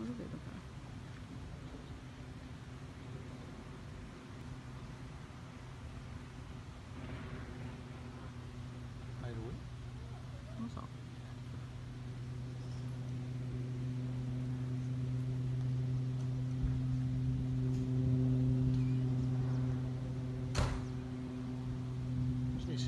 Lo vedo però. Ma è lui? Non so. Sì,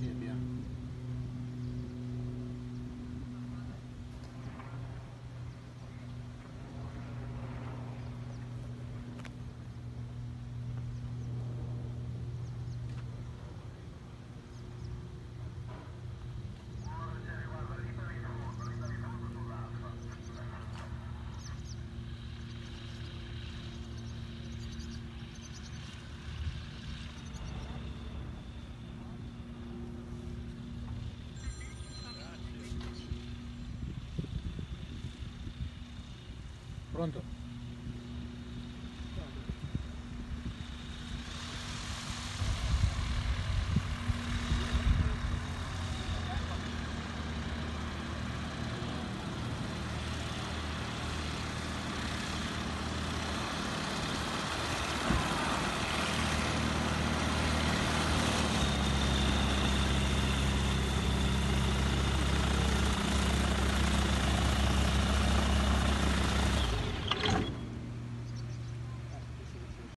Pronto?